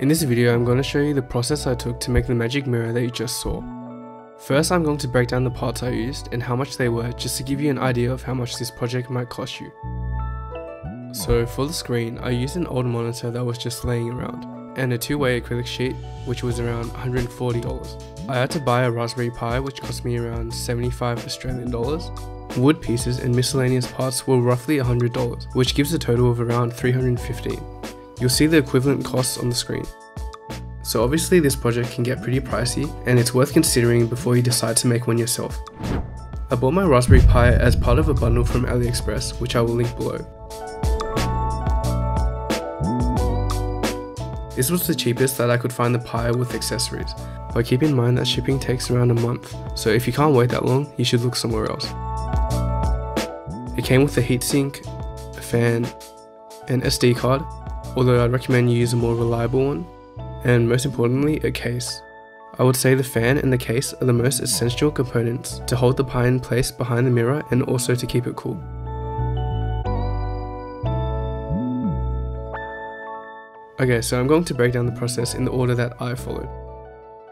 In this video I'm going to show you the process I took to make the magic mirror that you just saw. First I'm going to break down the parts I used and how much they were just to give you an idea of how much this project might cost you. So for the screen I used an old monitor that was just laying around and a two-way acrylic sheet which was around $140. I had to buy a Raspberry Pi which cost me around 75 Australian dollars Wood pieces and miscellaneous parts were roughly $100, which gives a total of around 315 You'll see the equivalent costs on the screen. So obviously this project can get pretty pricey and it's worth considering before you decide to make one yourself. I bought my Raspberry Pi as part of a bundle from AliExpress which I will link below. This was the cheapest that I could find the Pi with accessories, but keep in mind that shipping takes around a month, so if you can't wait that long, you should look somewhere else. It came with a heatsink, a fan, an SD card, although I'd recommend you use a more reliable one, and most importantly, a case. I would say the fan and the case are the most essential components to hold the Pi in place behind the mirror and also to keep it cool. Okay, so I'm going to break down the process in the order that I followed.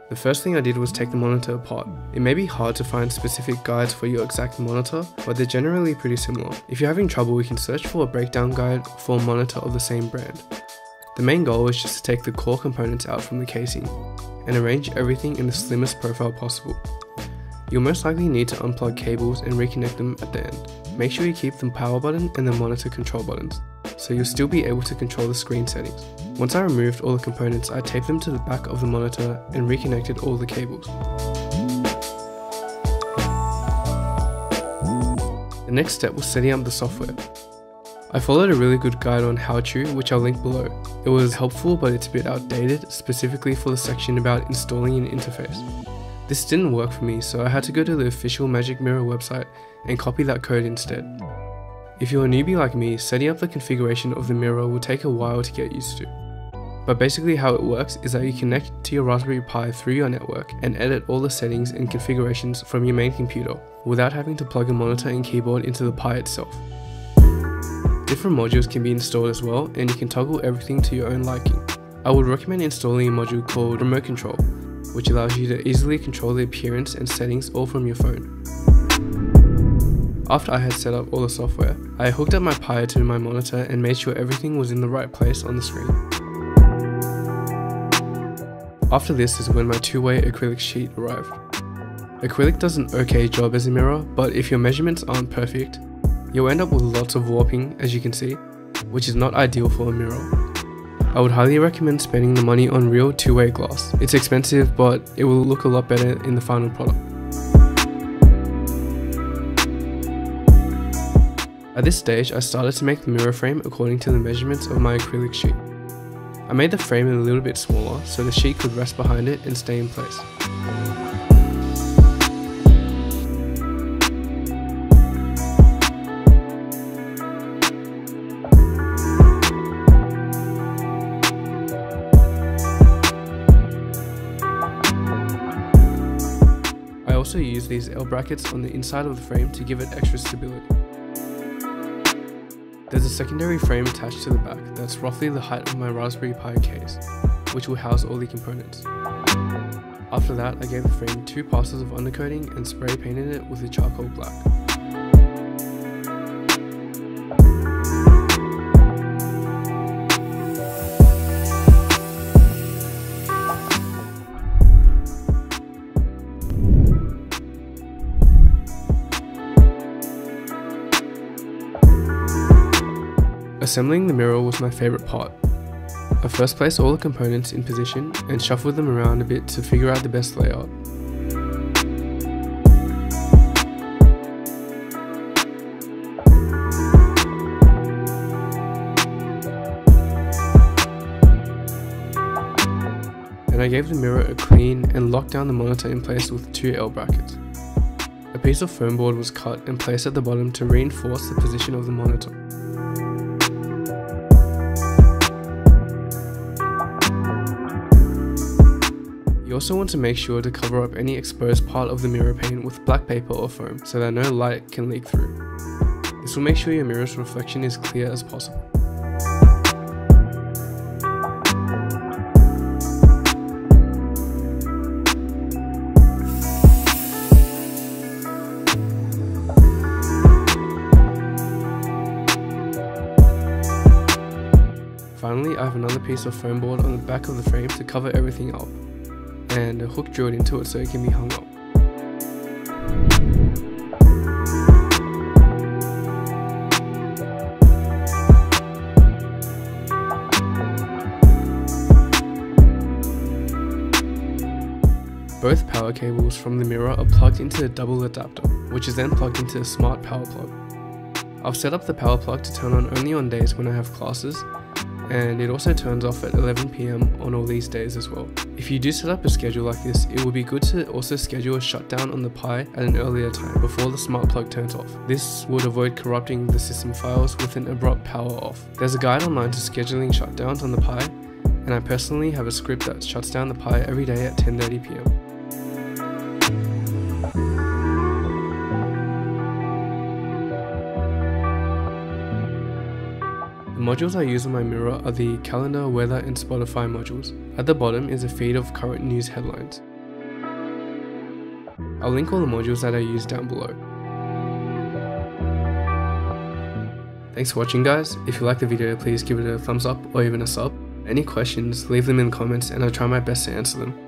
The first thing I did was take the monitor apart. It may be hard to find specific guides for your exact monitor, but they're generally pretty similar. If you're having trouble, you can search for a breakdown guide for a monitor of the same brand. The main goal is just to take the core components out from the casing, and arrange everything in the slimmest profile possible. You'll most likely need to unplug cables and reconnect them at the end. Make sure you keep the power button and the monitor control buttons, so you'll still be able to control the screen settings. Once I removed all the components, I taped them to the back of the monitor and reconnected all the cables. The next step was setting up the software. I followed a really good guide on Howchoo, which I'll link below. It was helpful but it's a bit outdated, specifically for the section about installing an interface. This didn't work for me, so I had to go to the official Magic Mirror website and copy that code instead. If you're a newbie like me, setting up the configuration of the mirror will take a while to get used to. But basically how it works is that you connect to your Raspberry Pi through your network and edit all the settings and configurations from your main computer without having to plug a monitor and keyboard into the Pi itself. Different modules can be installed as well and you can toggle everything to your own liking. I would recommend installing a module called Remote Control, which allows you to easily control the appearance and settings all from your phone. After I had set up all the software, I hooked up my Pi to my monitor and made sure everything was in the right place on the screen. After this is when my two-way acrylic sheet arrived. Acrylic does an okay job as a mirror, but if your measurements aren't perfect, you'll end up with lots of warping as you can see, which is not ideal for a mirror. I would highly recommend spending the money on real two-way glass. It's expensive, but it will look a lot better in the final product. At this stage, I started to make the mirror frame according to the measurements of my acrylic sheet. I made the frame a little bit smaller so the sheet could rest behind it and stay in place. I also use these L brackets on the inside of the frame to give it extra stability. There's a secondary frame attached to the back that's roughly the height of my Raspberry Pi case, which will house all the components. After that, I gave the frame two passes of undercoating and spray painted it with a charcoal black. Assembling the mirror was my favourite part. I first placed all the components in position and shuffled them around a bit to figure out the best layout. And I gave the mirror a clean and locked down the monitor in place with two L brackets. A piece of foam board was cut and placed at the bottom to reinforce the position of the monitor. also want to make sure to cover up any exposed part of the mirror pane with black paper or foam so that no light can leak through. This will make sure your mirror's reflection is clear as possible. Finally, I have another piece of foam board on the back of the frame to cover everything up and uh, a hook drilled into it so it can be hung up. Both power cables from the mirror are plugged into a double adapter, which is then plugged into a smart power plug. I've set up the power plug to turn on only on days when I have classes, and it also turns off at 11pm on all these days as well. If you do set up a schedule like this, it would be good to also schedule a shutdown on the Pi at an earlier time before the smart plug turns off. This would avoid corrupting the system files with an abrupt power off. There's a guide online to scheduling shutdowns on the Pi, and I personally have a script that shuts down the Pi every day at 10.30pm. modules I use on my mirror are the calendar, weather and Spotify modules. At the bottom is a feed of current news headlines. I'll link all the modules that I use down below. Thanks for watching guys, if you like the video please give it a thumbs up or even a sub. Any questions, leave them in the comments and I'll try my best to answer them.